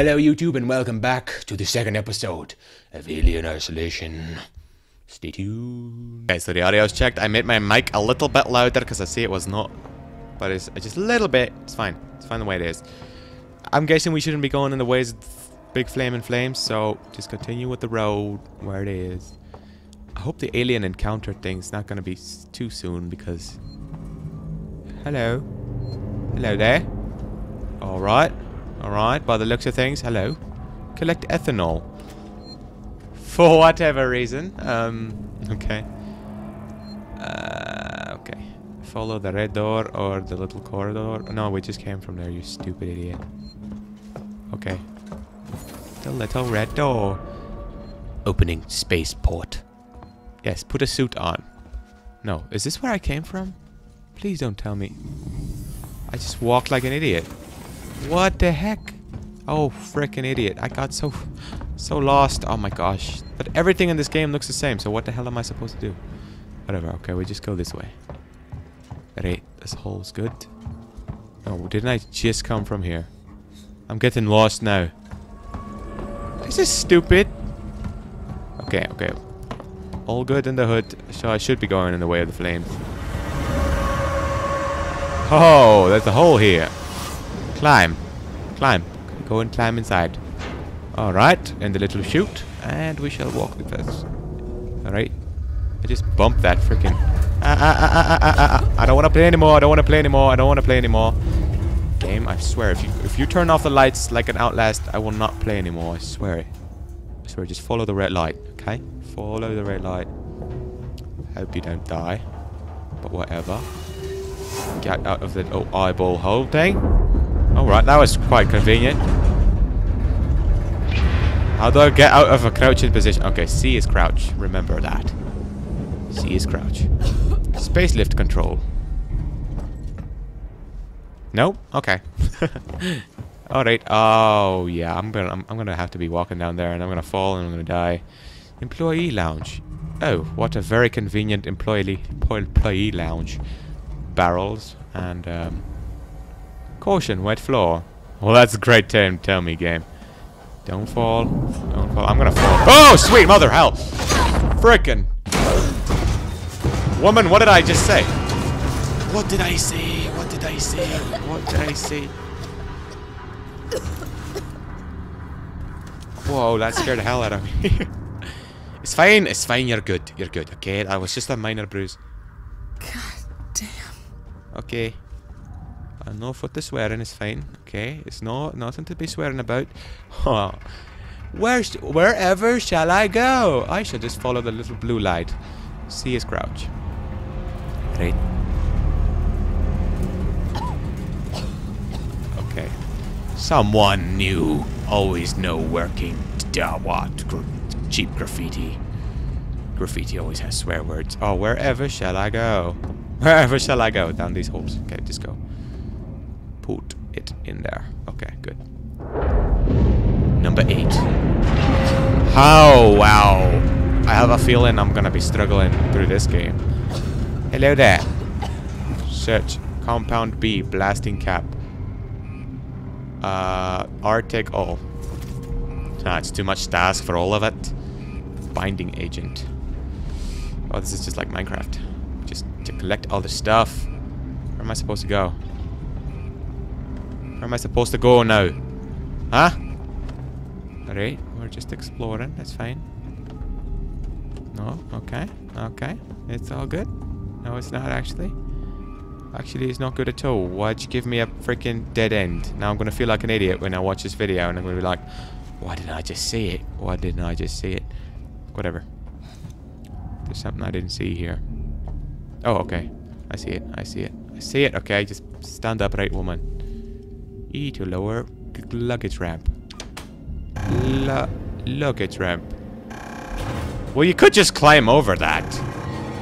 Hello, YouTube, and welcome back to the second episode of Alien Isolation. Stay tuned. Okay, so the audio's checked. I made my mic a little bit louder because I see it was not. But it's just a little bit. It's fine. It's fine the way it is. I'm guessing we shouldn't be going in the ways of big flaming flames, so just continue with the road where it is. I hope the alien encounter thing's not going to be too soon because... Hello? Hello there? Alright. Alright, by the looks of things, hello. Collect ethanol. For whatever reason. Um, okay. Uh, okay. Follow the red door or the little corridor. No, we just came from there, you stupid idiot. Okay. The little red door. Opening spaceport. Yes, put a suit on. No, is this where I came from? Please don't tell me. I just walked like an idiot. What the heck? Oh, freaking idiot. I got so so lost. Oh my gosh. But everything in this game looks the same, so what the hell am I supposed to do? Whatever, okay, we just go this way. Right, this hole's good. Oh, didn't I just come from here? I'm getting lost now. This is stupid. Okay, okay. All good in the hood, so I should be going in the way of the flames. Oh, there's a hole here. Climb. Climb. Go and climb inside. Alright, in the little chute, and we shall walk with us. Alright. I just bumped that freaking. Ah, ah, ah, ah, ah, ah. I don't want to play anymore. I don't want to play anymore. I don't want to play anymore. Game, I swear, if you if you turn off the lights like an Outlast, I will not play anymore. I swear it. I swear, just follow the red light, okay? Follow the red light. Hope you don't die. But whatever. Get out of the oh, eyeball hole thing. Alright, that was quite convenient. How do I get out of a crouching position? Okay, C is crouch. Remember that. C is crouch. Space lift control. No? Okay. Alright. Oh, yeah. I'm gonna I'm, I'm gonna have to be walking down there and I'm gonna fall and I'm gonna die. Employee lounge. Oh, what a very convenient employee employee lounge. Barrels and um, caution, wet floor. Well, that's a great time to tell me, game. Don't fall. Don't fall. I'm gonna fall. Oh, sweet mother hell! Frickin' woman, what did I just say? What did I say? What did I say? What did I say? Whoa, that scared the hell out of me. it's fine. It's fine. You're good. You're good. Okay, that was just a minor bruise. God damn. Okay. Enough with the swearing is fine. Okay, it's not nothing to be swearing about. Where wherever shall I go? I should just follow the little blue light. See his crouch. Right. Okay. Someone new. Always no working. Da what? Gra cheap graffiti. Graffiti always has swear words. Oh, wherever shall I go? Wherever shall I go? Down these holes. Okay, just go. Put it in there. Okay, good. Number eight. Oh, wow. I have a feeling I'm gonna be struggling through this game. Hello there. Search. Compound B. Blasting cap. Uh, Arctic all. Ah, it's too much to ask for all of it. Binding agent. Oh, this is just like Minecraft. Just to collect all the stuff. Where am I supposed to go? Am I supposed to go now? Huh? Alright, we're just exploring. That's fine. No? Okay. Okay. It's all good. No, it's not actually. Actually, it's not good at all. Why'd you give me a freaking dead end? Now I'm going to feel like an idiot when I watch this video and I'm going to be like, why didn't I just see it? Why didn't I just see it? Whatever. There's something I didn't see here. Oh, okay. I see it. I see it. I see it. Okay, just stand upright, woman. E to lower luggage ramp. Lu luggage ramp. Well, you could just climb over that.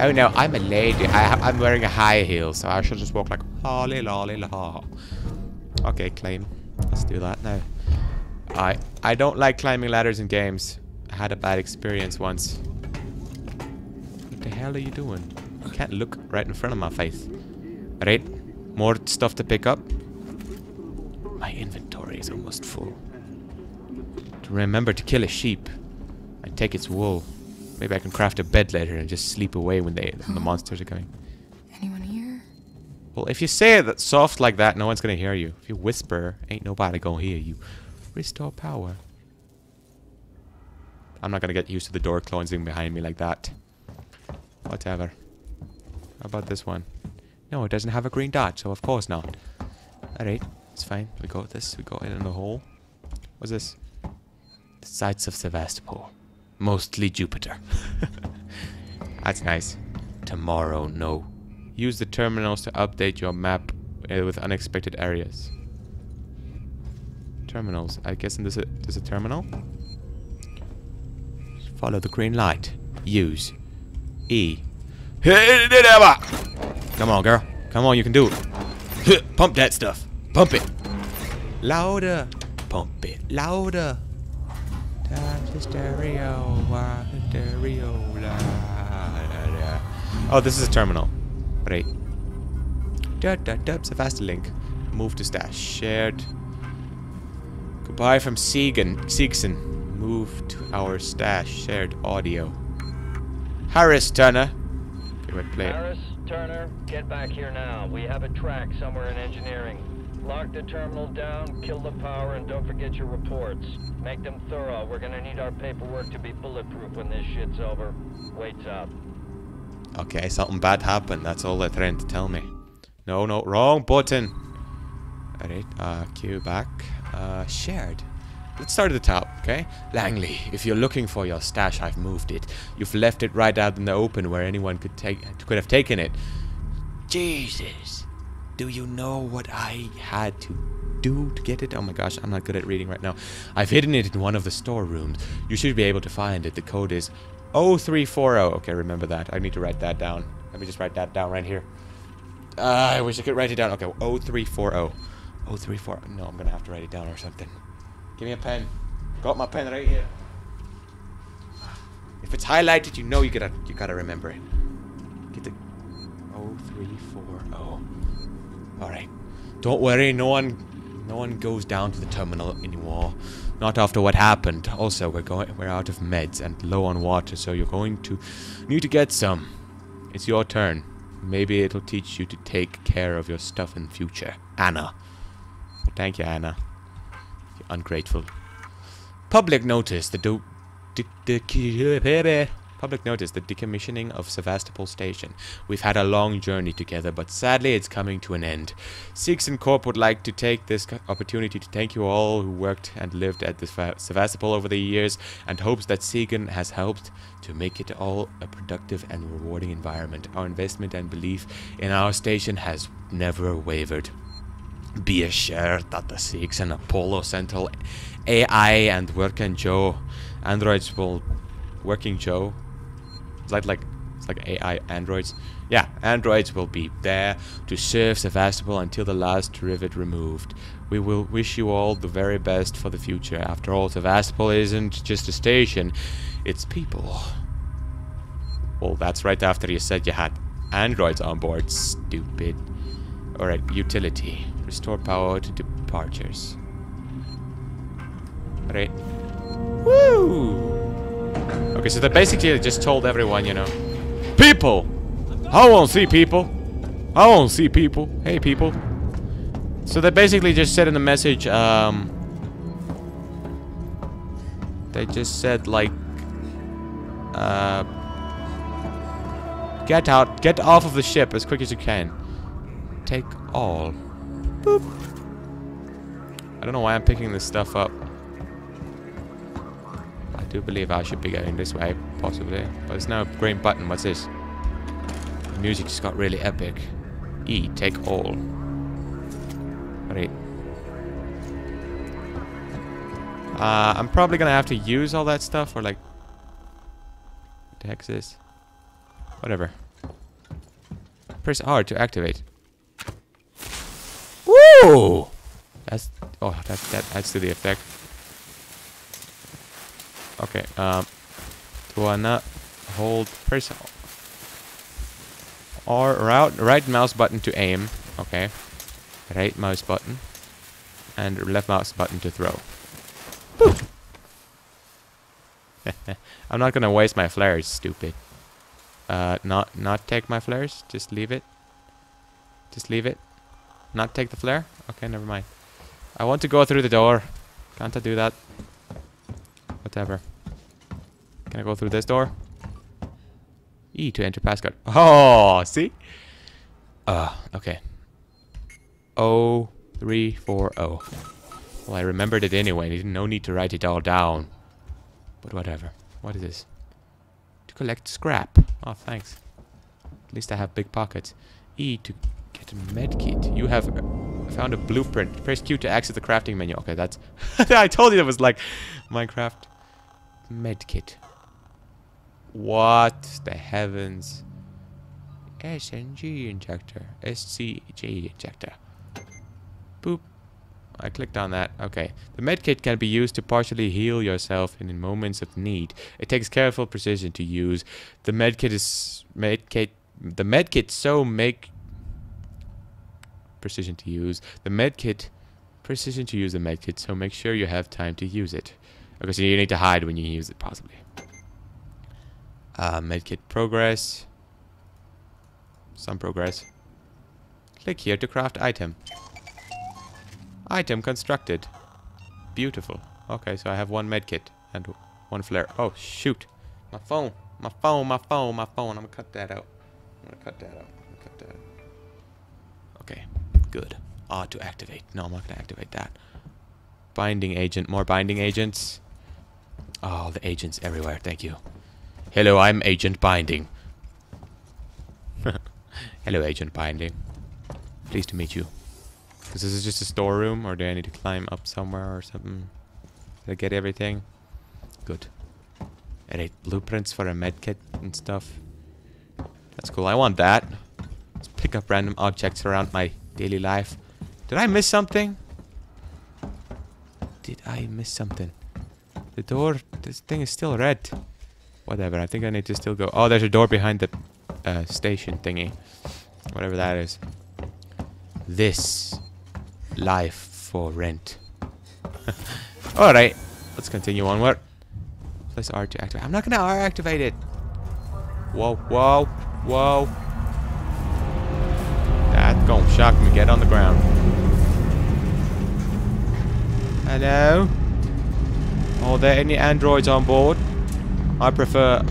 Oh no, I'm a lady. I, I'm wearing a high heel, so I should just walk like lolly lolly la. Okay, climb. Let's do that now. I I don't like climbing ladders in games. I had a bad experience once. What the hell are you doing? I can't look right in front of my face. Right, more stuff to pick up. My inventory is almost full. To remember to kill a sheep and take its wool. Maybe I can craft a bed later and just sleep away when they when the monsters are coming. Anyone here? Well, if you say it that soft like that, no one's gonna hear you. If you whisper, ain't nobody gonna hear you. Restore power. I'm not gonna get used to the door closing behind me like that. Whatever. How about this one? No, it doesn't have a green dot, so of course not. Alright, it's fine. We got this. We got it in the hole. What's this? The sites of Sevastopol. Mostly Jupiter. That's nice. Tomorrow, no. Use the terminals to update your map uh, with unexpected areas. Terminals. I guess a, there's a terminal. Follow the green light. Use. E. Come on, girl. Come on, you can do it. Pump that stuff. Pump it. Louder. Pump it. Louder. Tap the stereo. Watch uh, the stereo. La, la, la. Oh, this is a terminal. Right. Da da da. Sevastolink. Move to stash. Shared. Goodbye from Segan. Seegson. Move to our stash. Shared audio. Harris Turner. Okay, wait, play it. Harris, Turner, get back here now. We have a track somewhere in engineering. Lock the terminal down, kill the power, and don't forget your reports. Make them thorough. We're gonna need our paperwork to be bulletproof when this shit's over. Waits up. Okay, something bad happened. That's all they're trying to tell me. No, no, wrong button. Alright, uh, Q back. Uh, shared. Let's start at the top, okay? Langley, if you're looking for your stash, I've moved it. You've left it right out in the open where anyone could take could have taken it. Jesus. Do you know what I had to do to get it? Oh my gosh, I'm not good at reading right now. I've hidden it in one of the storerooms. You should be able to find it. The code is 0340. Okay, remember that. I need to write that down. Let me just write that down right here. Uh, I wish I could write it down. Okay, 0340. 0340. No, I'm gonna have to write it down or something. Give me a pen. Got my pen right here. If it's highlighted, you know you gotta you gotta remember it. Get the 0340. Alright. Don't worry, no one no one goes down to the terminal anymore. Not after what happened. Also, we're going we're out of meds and low on water, so you're going to need to get some. It's your turn. Maybe it'll teach you to take care of your stuff in future. Anna. Thank you, Anna. You're ungrateful. Public notice the do Public notice the decommissioning of Sevastopol Station. We've had a long journey together, but sadly it's coming to an end. Seegson Corp would like to take this opportunity to thank you all who worked and lived at the Sevastopol over the years, and hopes that Segan has helped to make it all a productive and rewarding environment. Our investment and belief in our station has never wavered. Be assured that the Seegson Apollo Central AI and Working Joe androids will Working Joe like like it's like AI androids. Yeah, androids will be there to serve Sevastopol until the last rivet removed. We will wish you all the very best for the future. After all, Sevastopol isn't just a station, it's people. Well, that's right after you said you had androids on board, stupid. Alright, utility. Restore power to departures. Alright. Woo! Okay, so they basically just told everyone, you know. People! I won't see people! I won't see people! Hey, people! So they basically just said in the message, um... They just said, like... Uh... Get out, get off of the ship as quick as you can. Take all. Boop. I don't know why I'm picking this stuff up. I do believe I should be going this way, possibly. But there's no green button. What's this? The music just got really epic. E, take all. Right. Uh, I'm probably gonna have to use all that stuff, or like... What the heck's this? Whatever. Press R to activate. Woo! That's... Oh, that, that adds to the effect. Okay, um, do I not hold press or right, right mouse button to aim? Okay, right mouse button and left mouse button to throw. I'm not gonna waste my flares, stupid. Uh, not not take my flares. Just leave it. Just leave it. Not take the flare. Okay, never mind. I want to go through the door. Can't I do that? Whatever. Can I go through this door? E to enter passcode. Oh, see? Uh, okay. Oh, three, four, oh. Well, I remembered it anyway. No need to write it all down. But whatever. What is this? To collect scrap. Oh, thanks. At least I have big pockets. E to get a medkit. You have uh, found a blueprint. Press Q to access the crafting menu. Okay, that's... I told you it was like Minecraft. Medkit. What the heavens? SNG injector. SCG injector. Boop. I clicked on that. Okay. The medkit can be used to partially heal yourself in moments of need. It takes careful precision to use. The medkit is medkit the medkit so make precision to use. The medkit precision to use the medkit, so make sure you have time to use it. Okay, so you need to hide when you use it possibly. Uh, medkit progress. Some progress. Click here to craft item. Item constructed. Beautiful. Okay, so I have one medkit and one flare. Oh, shoot. My phone. My phone, my phone, my phone. I'm gonna cut that out. I'm gonna cut that out. Cut that out. Okay, good. Ah, to activate. No, I'm not gonna activate that. Binding agent. More binding agents. Oh, the agents everywhere. Thank you. Hello, I'm Agent Binding. Hello, Agent Binding. Pleased to meet you. Because this is just a storeroom, or do I need to climb up somewhere or something? Did I get everything? Good. Alright, blueprints for a medkit and stuff. That's cool. I want that. Let's pick up random objects around my daily life. Did I miss something? Did I miss something? The door, this thing is still red. Whatever, I think I need to still go. Oh, there's a door behind the uh, station thingy. Whatever that is. This. Life for rent. Alright, let's continue onward. Press R to activate. I'm not gonna R activate it. Whoa, whoa, whoa. That's gonna shock me. Get on the ground. Hello? Are there any androids on board? I prefer...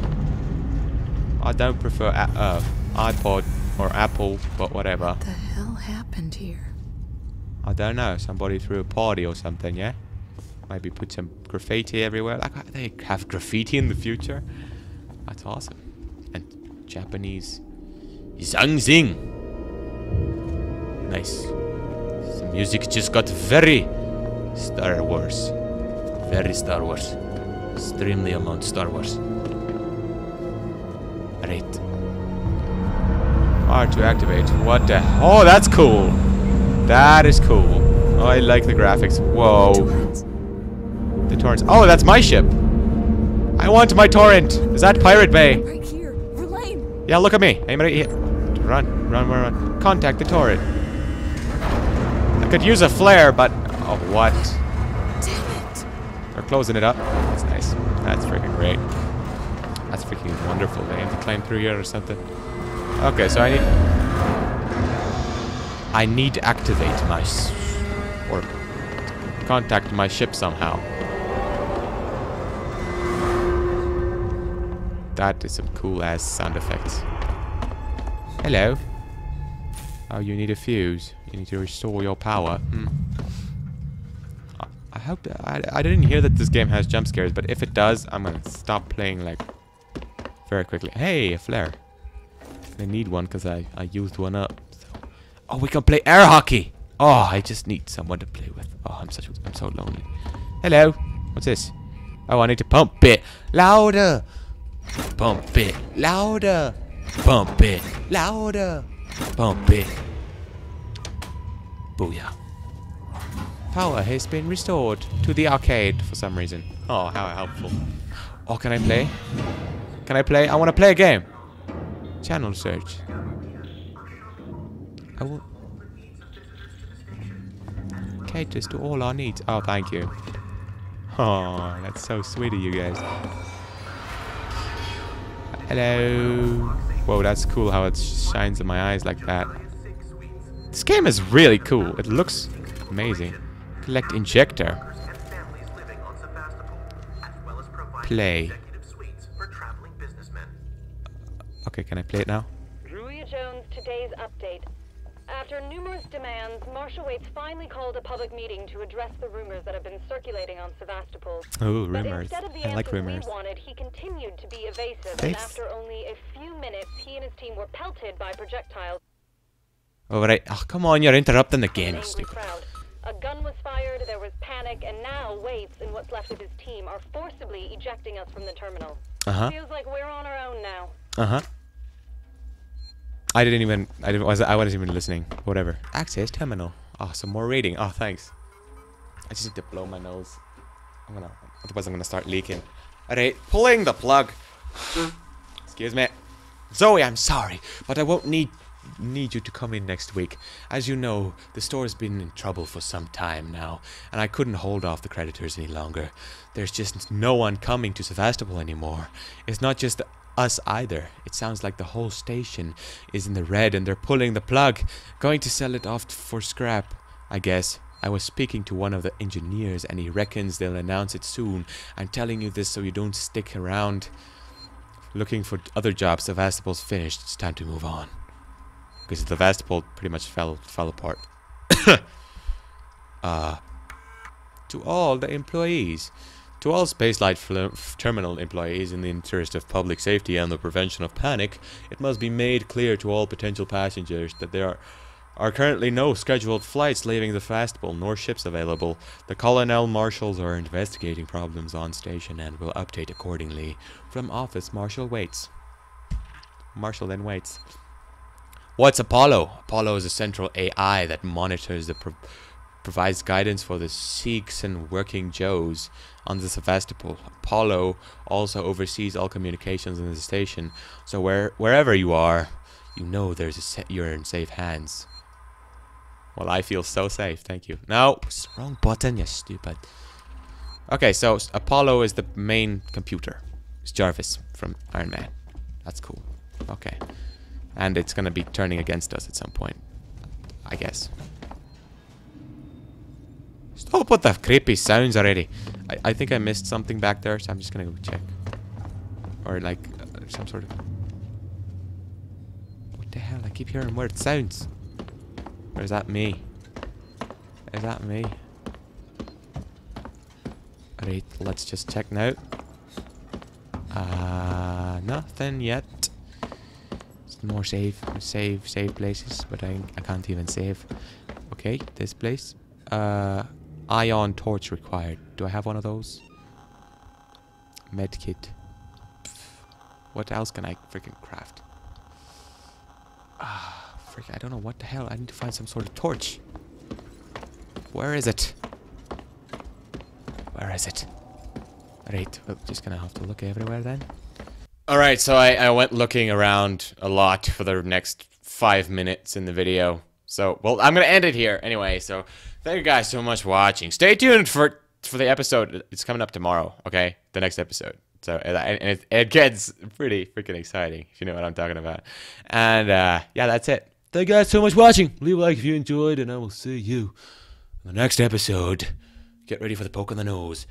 I don't prefer uh, iPod or Apple, but whatever. What the hell happened here? I don't know. Somebody threw a party or something, yeah? Maybe put some graffiti everywhere. Like, they have graffiti in the future? That's awesome. And Japanese... Zhang Zing! Nice. The music just got very Star Wars. Very Star Wars. Extremely amount Star Wars. Right. R to activate. What the? Oh, that's cool. That is cool. Oh, I like the graphics. Whoa. The Torrens. Oh, that's my ship. I want my torrent. Is that Pirate Bay? Right here. Verlaine. Yeah, look at me. I'm right here. Run, run, run, run. Contact the turret. I could use a flare, but... Oh, what? Closing it up. That's nice. That's freaking great. That's freaking wonderful. They have to climb through here or something. Okay, so I need... I need to activate my... Or... Contact my ship somehow. That is some cool ass sound effects. Hello. Oh, you need a fuse. You need to restore your power. Hmm. Hope I, I didn't hear that this game has jump scares, but if it does, I'm gonna stop playing like very quickly. Hey, a flare. I need one because I I used one up. So. Oh, we can play air hockey. Oh, I just need someone to play with. Oh, I'm such I'm so lonely. Hello. What's this? Oh, I need to pump it louder. Pump it louder. Pump it louder. Pump it. Booyah. Power has been restored to the arcade for some reason. Oh, how helpful. Oh, can I play? Can I play? I want to play a game. Channel search. I will... Caters to all our needs. Oh, thank you. Oh, that's so sweet of you guys. Hello. Whoa, that's cool how it shines in my eyes like that. This game is really cool. It looks amazing. Collect injector. Play. Okay, can I play it now? Ruya Jones, today's update. After numerous demands, Marshal Waits finally called a public meeting to address the rumors that have been circulating on Sevastopol. Oh, But rumors. instead of the I like rumors. wanted, he continued to be evasive, and after only a few minutes, he and his team were pelted by projectiles Alright. Oh, ah, come on, you're interrupting the game, stupid. crowd. A gun was fired, there was panic, and now Waits and what's left of his team are forcibly ejecting us from the terminal. Uh-huh. Feels like we're on our own now. Uh-huh. I didn't even I didn't was I wasn't even listening. Whatever. Access terminal. Oh, some more rating. Oh, thanks. I just need to blow my nose. I'm gonna otherwise I'm gonna start leaking. Alright, pulling the plug. Excuse me. Zoe, I'm sorry, but I won't need need you to come in next week. As you know, the store's been in trouble for some time now, and I couldn't hold off the creditors any longer. There's just no one coming to Sevastopol anymore. It's not just us either. It sounds like the whole station is in the red and they're pulling the plug, going to sell it off for scrap, I guess. I was speaking to one of the engineers and he reckons they'll announce it soon. I'm telling you this so you don't stick around looking for other jobs. Sevastopol's finished. It's time to move on. Because the Sevastopol pretty much fell fell apart. uh, to all the employees, to all Spaceflight Terminal employees, in the interest of public safety and the prevention of panic, it must be made clear to all potential passengers that there are, are currently no scheduled flights leaving the Sevastopol nor ships available. The colonial marshals are investigating problems on station and will update accordingly. From office, Marshal waits. Marshal then waits. What's Apollo? Apollo is a central AI that monitors the pro- provides guidance for the Seegson working Joes on the Sevastopol. Apollo also oversees all communications in the station, so where wherever you are, you know there's you're in safe hands. Well, I feel so safe. Thank you. No, wrong button, you stupid. Okay, so Apollo is the main computer. It's Jarvis from Iron Man. That's cool. Okay. And it's gonna be turning against us at some point. I guess. Stop with the creepy sounds already. I, I think I missed something back there, so I'm just gonna go check. Or like uh, some sort of. What the hell? I keep hearing weird sounds. Or is that me? Is that me? Alright, let's just check now. Uh, nothing yet. More save, save, save places, but I, I can't even save. Okay, this place. Uh, ion torch required. Do I have one of those? Medkit. What else can I freaking craft? Ah, freak! I don't know what the hell. I need to find some sort of torch. Where is it? Where is it? Right, well, just gonna have to look everywhere then. Alright, so I, I went looking around a lot for the next five minutes in the video. So, well, I'm gonna end it here anyway. So, thank you guys so much for watching. Stay tuned for for the episode. It's coming up tomorrow. Okay, the next episode. So, and it, it gets pretty freaking exciting. If you know what I'm talking about. And uh, yeah, that's it. Thank you guys so much for watching. Leave a like if you enjoyed, and I will see you in the next episode. Get ready for the poke in the nose.